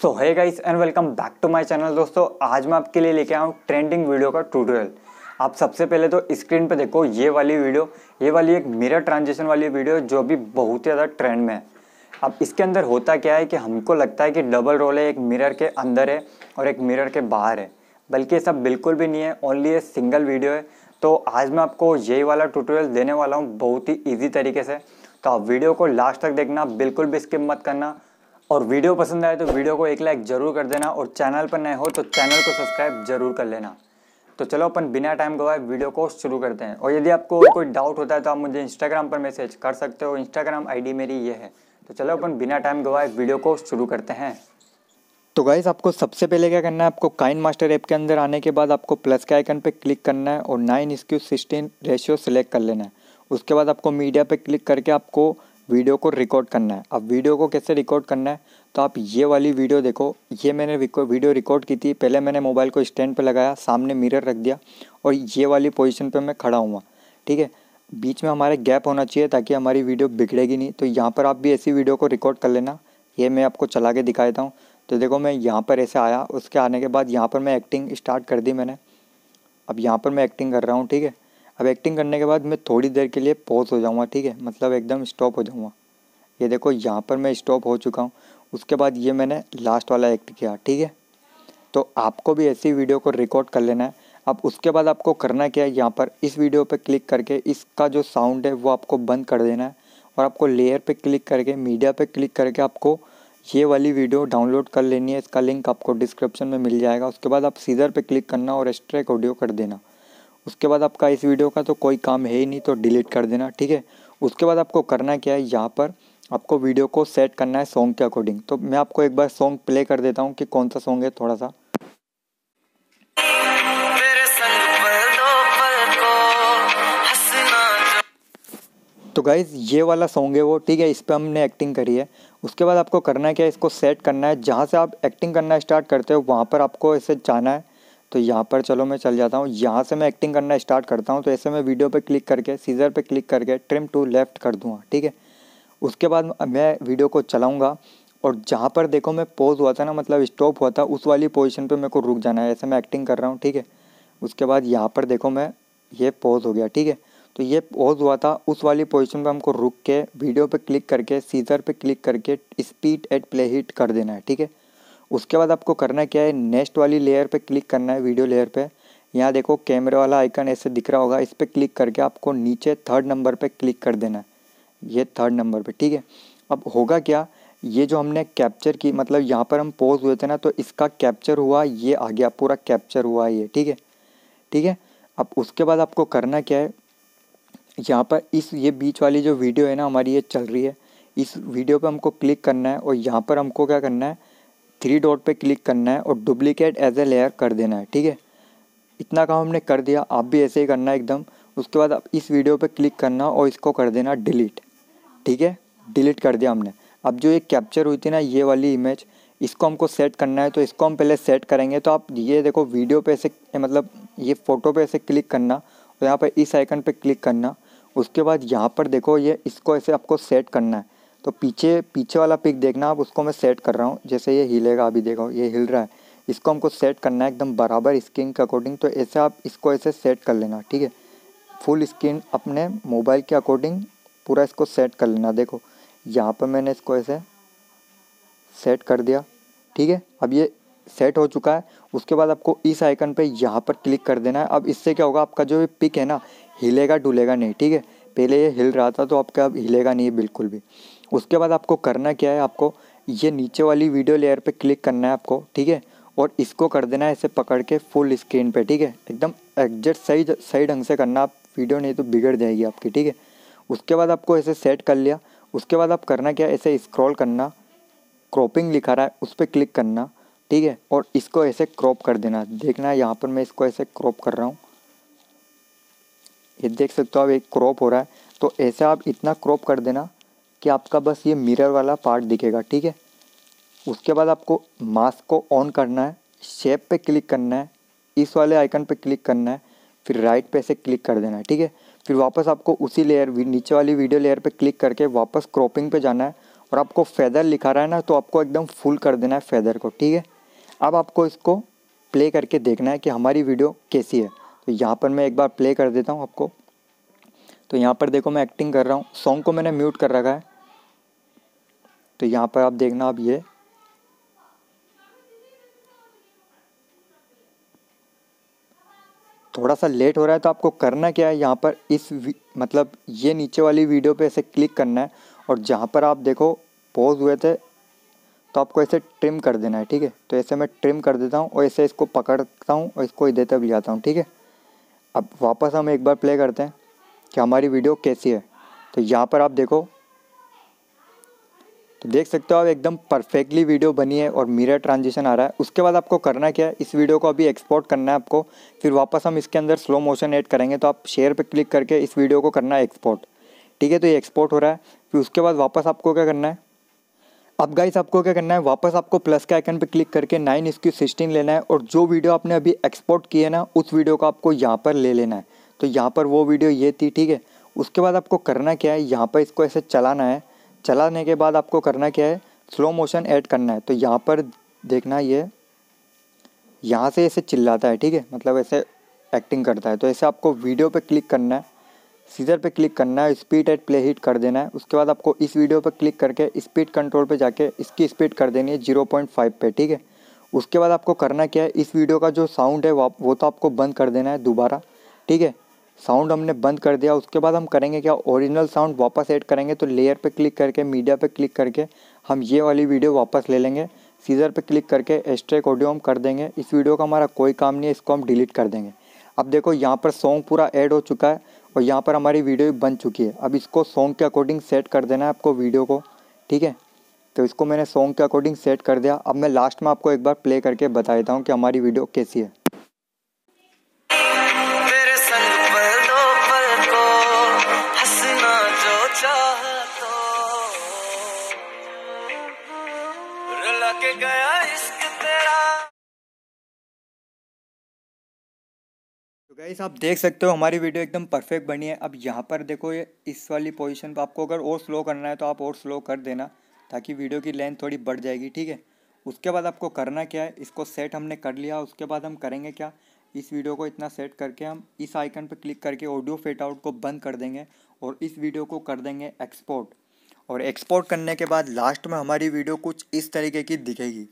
So hi guys and welcome back to my channel दोस्तों। आज मैं आपके लिए लेके आया हूँ ट्रेंडिंग वीडियो का ट्यूटोरियल आप सबसे पहले तो स्क्रीन पे देखो ये वाली वीडियो ये वाली एक मिरर ट्रांजिशन वाली वीडियो जो अभी बहुत ज़्यादा ट्रेंड में है। अब इसके अंदर होता क्या है कि हमको लगता है कि डबल रोल है, एक मिरर के अंदर है और एक मिरर के बाहर है। बल्कि ये सब बिल्कुल भी नहीं है ओनली ये सिंगल वीडियो है। तो आज मैं आपको यही वाला ट्यूटोरियल देने वाला हूँ बहुत ही ईजी तरीके से। तो आप वीडियो को लास्ट तक देखना, बिल्कुल भी स्किप मत करना। और वीडियो पसंद आए तो वीडियो को एक लाइक ज़रूर कर देना और चैनल पर नए हो तो चैनल को सब्सक्राइब ज़रूर कर लेना। तो चलो अपन बिना टाइम गवाए वीडियो को शुरू करते हैं। और यदि आपको कोई डाउट होता है तो आप मुझे इंस्टाग्राम पर मैसेज कर सकते हो। इंस्टाग्राम आईडी मेरी ये है। तो चलो अपन बिना टाइम गवाए वीडियो को शुरू करते हैं। तो गाइज़ आपको सबसे पहले क्या करना है? आपको काइन मास्टर ऐप के अंदर आने के बाद आपको प्लस के आइकन पे क्लिक करना है और nine is to sixteen ratio select कर लेना है। उसके बाद आपको मीडिया पे क्लिक करके आपको वीडियो को रिकॉर्ड करना है। अब वीडियो को कैसे रिकॉर्ड करना है? तो आप ये वाली वीडियो देखो। ये मैंने वीडियो रिकॉर्ड की थी। पहले मैंने मोबाइल को स्टैंड पे लगाया, सामने मिरर रख दिया और ये वाली पोजीशन पे मैं खड़ा हुआ। ठीक है? बीच में हमारे गैप होना चाहिए ताकि हमारी वीडियो बिगड़ेगी नहीं। तो यहाँ पर आप भी ऐसी वीडियो को रिकॉर्ड कर लेना। ये मैं आपको चला के दिखा देता हूँ। तो देखो मैं यहाँ पर ऐसे आया। उसके आने के बाद यहाँ पर मैं एक्टिंग स्टार्ट कर दी मैंने। अब यहाँ पर मैं एक्टिंग कर रहा हूँ। ठीक है? अब एक्टिंग करने के बाद मैं थोड़ी देर के लिए पॉज हो जाऊँगा, ठीक है? मतलब एकदम स्टॉप हो जाऊँगा। ये देखो, यहाँ पर मैं स्टॉप हो चुका हूँ। उसके बाद ये मैंने लास्ट वाला एक्ट किया, ठीक है? तो आपको भी ऐसी वीडियो को रिकॉर्ड कर लेना है। अब उसके बाद आपको करना क्या है? यहाँ पर इस वीडियो पर क्लिक करके इसका जो साउंड है वो आपको बंद कर देना है। और आपको लेयर पे क्लिक करके मीडिया पे क्लिक करके आपको ये वाली वीडियो डाउनलोड कर लेनी है। इसका लिंक आपको डिस्क्रिप्शन में मिल जाएगा। उसके बाद आप सीजर पे क्लिक करना और एक्स्ट्रैक ऑडियो कर देना। उसके बाद आपका इस वीडियो का तो कोई काम है ही नहीं तो डिलीट कर देना, ठीक है? उसके बाद आपको करना क्या है, यहाँ पर आपको वीडियो को सेट करना है सॉन्ग के अकॉर्डिंग तो मैं आपको एक बार सॉन्ग प्ले कर देता हूँ कि कौन सा सॉन्ग है थोड़ा सा। तो गाइज़ ये वाला सॉन्ग है वो, ठीक है, इस पर हमने एक्टिंग करी है। उसके बाद आपको करना है क्या इसको सेट करना है। जहाँ से आप एक्टिंग करना स्टार्ट करते हो, वहाँ पर आपको इसे जाना है। तो यहाँ पर चलो मैं चल जाता हूँ। यहाँ से मैं एक्टिंग करना स्टार्ट करता हूँ तो ऐसे मैं वीडियो पे क्लिक करके सीज़र पे क्लिक करके ट्रिम टू लेफ़्ट कर दूँगा, ठीक है? उसके बाद मैं वीडियो को चलाऊँगा और जहाँ पर देखो मैं पोज हुआ था ना मतलब स्टॉप हुआ था, उस वाली पोजीशन पर मेरे को रुक जाना है, ऐसे मैं एक्टिंग कर रहा हूँ, ठीक है? उसके बाद यहाँ पर देखो मैं ये पोज हो गया, ठीक है? तो ये पोज हुआ था, उस वाली पोजीशन पे हमको रुक के वीडियो पे क्लिक करके सीज़र पे क्लिक करके स्पीड एट प्ले हिट कर देना है, ठीक है? उसके बाद आपको करना क्या है नेक्स्ट वाली लेयर पे क्लिक करना है वीडियो लेयर पे। यहाँ देखो कैमरे वाला आइकन ऐसे दिख रहा होगा, इस पर क्लिक करके आपको नीचे थर्ड नंबर पे क्लिक कर देना है। ये थर्ड नंबर पे, ठीक है? अब होगा क्या, ये जो हमने कैप्चर की मतलब यहाँ पर हम पोज हुए थे ना तो इसका कैप्चर हुआ, ये आ गया, पूरा कैप्चर हुआ ये, ठीक है? ठीक है? अब उसके बाद आपको करना क्या है, यहाँ पर इस, ये बीच वाली जो वीडियो है ना, हमारी ये चल रही है, इस वीडियो पे हमको क्लिक करना है और यहाँ पर हमको क्या करना है थ्री डॉट पे क्लिक करना है और डुप्लीकेट एज ए लेयर कर देना है, ठीक है? इतना काम हमने कर दिया, आप भी ऐसे ही करना एकदम। उसके बाद आप इस वीडियो पे क्लिक करना और इसको कर देना डिलीट ठीक है? डिलीट कर दिया हमने। अब जो ये कैप्चर हुई थी ना, ये वाली इमेज इसको हमको सेट करना है तो इसको हम पहले सेट करेंगे। तो आप ये देखो वीडियो पे ऐसे मतलब ये फ़ोटो पे ऐसे क्लिक करना और यहाँ पर इस आइकन पे क्लिक करना। उसके बाद यहाँ पर देखो, ये इसको ऐसे आपको सेट करना है। तो पीछे पीछे वाला पिक देखना आप उसको मैं सेट कर रहा हूँ। जैसे ये हिलेगा, अभी देखो, ये हिल रहा है। इसको हमको सेट करना है एकदम बराबर स्क्रीन के अकॉर्डिंग तो ऐसे आप इसको ऐसे सेट कर लेना, ठीक है? फुल स्क्रीन अपने मोबाइल के अकॉर्डिंग पूरा इसको सेट कर लेना, देखो। यहाँ पर मैंने इसको ऐसे सेट कर दिया, ठीक है? अब ये सेट हो चुका है। उसके बाद आपको इस आइकन पे यहाँ पर क्लिक कर देना है। अब इससे क्या होगा, आपका जो भी पिक है ना, हिलेगा, डुलेगा नहीं, ठीक है? पहले ये हिल रहा था तो आपका अब हिलेगा नहीं बिल्कुल भी। उसके बाद आपको करना क्या है, आपको ये नीचे वाली वीडियो लेयर पे क्लिक करना है आपको, ठीक है? और इसको कर देना है ऐसे पकड़ के फुल स्क्रीन पे, ठीक है? एकदम एग्जैक्ट सही सही ढंग से करना, आप वीडियो नहीं तो बिगड़ जाएगी आपकी, ठीक है? उसके बाद आपको ऐसे सेट कर लिया। उसके बाद आप करना क्या ऐसे स्क्रॉल करना क्रॉपिंग लिखा रहा है, उस पर क्लिक करना, ठीक है? और इसको ऐसे क्रॉप कर देना। देखना है, यहाँ पर मैं इसको ऐसे क्रॉप कर रहा हूँ। ये देख सकते हो आप एक क्रॉप हो रहा है। तो ऐसे आप इतना क्रॉप कर देना कि आपका बस ये मिरर वाला पार्ट दिखेगा, ठीक है? उसके बाद आपको मास्क को ऑन करना है शेप पे क्लिक करना है, इस वाले आइकन पे क्लिक करना है, फिर राइट पे से क्लिक कर देना है, ठीक है? फिर वापस आपको उसी लेयर नीचे वाली वीडियो लेयर पे क्लिक करके वापस क्रॉपिंग पे जाना है और आपको फेदर लिखा रहा है ना तो आपको एकदम फुल कर देना है फेदर को, ठीक है? अब आपको इसको प्ले करके देखना है कि हमारी वीडियो कैसी है। तो यहाँ पर मैं एक बार प्ले कर देता हूँ आपको। तो यहाँ पर देखो मैं एक्टिंग कर रहा हूँ। सॉन्ग को मैंने म्यूट कर रखा है। तो यहाँ पर आप देखना अब ये। थोड़ा सा लेट हो रहा है तो आपको करना क्या है? यहाँ पर इस मतलब ये नीचे वाली वीडियो पे ऐसे क्लिक करना है और जहाँ पर आप देखो पोज हुए थे तो आपको ऐसे ट्रिम कर देना है, ठीक है? तो ऐसे मैं ट्रिम कर देता हूँ और ऐसे इसको पकड़ता हूँ और इसको इधर तक ले जाता हूँ, ठीक है? अब वापस हम एक बार प्ले करते हैं कि हमारी वीडियो कैसी है। तो यहाँ पर आप देखो तो देख सकते हो आप, एकदम परफेक्टली वीडियो बनी है और मिरर ट्रांजिशन आ रहा है। उसके बाद आपको करना क्या है, इस वीडियो को अभी एक्सपोर्ट करना है आपको, फिर वापस हम इसके अंदर स्लो मोशन ऐड करेंगे तो आप शेयर पे क्लिक करके इस वीडियो को करना है एक्सपोर्ट ठीक है तो ये एक्सपोर्ट हो रहा है। फिर उसके बाद वापस आपको क्या करना है? अब गाइस आपको क्या करना है, वापस आपको प्लस के आइकन पर क्लिक करके नाइन इसकी सिक्सटीन लेना है और जो वीडियो आपने अभी एक्सपोर्ट की है ना, उस वीडियो को आपको यहाँ पर ले लेना है। तो यहाँ पर वो वीडियो ये थी, ठीक है। उसके बाद आपको करना क्या है, यहाँ पर इसको ऐसे चलाना है। चलाने के बाद आपको करना क्या है? स्लो मोशन ऐड करना है। तो यहाँ पर देखना ये, यहाँ से ऐसे चिल्लाता है, ठीक है? मतलब ऐसे एक्टिंग करता है। तो ऐसे आपको वीडियो पे क्लिक करना है। सीजर पे क्लिक करना है स्पीड एट प्ले हिट कर देना है। उसके बाद आपको इस वीडियो पे क्लिक करके स्पीड कंट्रोल पे जाके इसकी स्पीड कर देनी है ज़ीरो पॉइंट फाइव पे, ठीक है? उसके बाद आपको करना क्या है? इस वीडियो का जो साउंड है वो तो आपको बंद कर देना है दोबारा, ठीक है? साउंड हमने बंद कर दिया, उसके बाद हम करेंगे क्या? ओरिजिनल साउंड वापस ऐड करेंगे तो लेयर पे क्लिक करके मीडिया पे क्लिक करके हम ये वाली वीडियो वापस ले लेंगे। सीज़र पे क्लिक करके एस्ट्रेक ऑडियो हम कर देंगे। इस वीडियो का हमारा कोई काम नहीं है, इसको हम डिलीट कर देंगे। अब देखो, यहाँ पर सॉन्ग पूरा ऐड हो चुका है और यहाँ पर हमारी वीडियो बन चुकी है। अब इसको सॉन्ग के अकॉर्डिंग सेट कर देना है आपको वीडियो को, ठीक है? तो इसको मैंने सॉन्ग के अकॉर्डिंग सेट कर दिया। अब मैं लास्ट में आपको एक बार प्ले करके बता देता हूँ कि हमारी वीडियो कैसी है। तो गाइस आप देख सकते हो हमारी वीडियो एकदम परफेक्ट बनी है। अब यहाँ पर देखो ये, इस वाली पोजीशन पर आपको अगर और स्लो करना है तो आप और स्लो कर देना, ताकि वीडियो की लेंथ थोड़ी बढ़ जाएगी, ठीक है? उसके बाद आपको करना क्या है, इसको सेट हमने कर लिया, उसके बाद हम करेंगे क्या? इस वीडियो को इतना सेट करके हम इस आइकन पर क्लिक करके ऑडियो फेट आउट को बंद कर देंगे और इस वीडियो को कर देंगे एक्सपोर्ट और एक्सपोर्ट करने के बाद लास्ट में हमारी वीडियो कुछ इस तरीके की दिखेगी।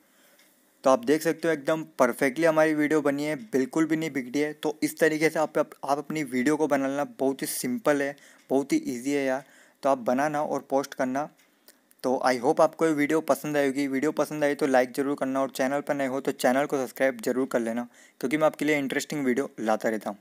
तो आप देख सकते हो एकदम परफेक्टली हमारी वीडियो बनी है, बिल्कुल भी नहीं बिगड़ी है। तो इस तरीके से आप आप अपनी वीडियो को बनाना बहुत ही सिंपल है, बहुत ही ईजी है यार। तो आप बनाना और पोस्ट करना। तो आई होप आपको ये वीडियो पसंद आएगी वीडियो पसंद आई तो लाइक ज़रूर करना और चैनल पर नए हो तो चैनल को सब्सक्राइब ज़रूर कर लेना, क्योंकि मैं आपके लिए इंटरेस्टिंग वीडियो लाता रहता हूँ।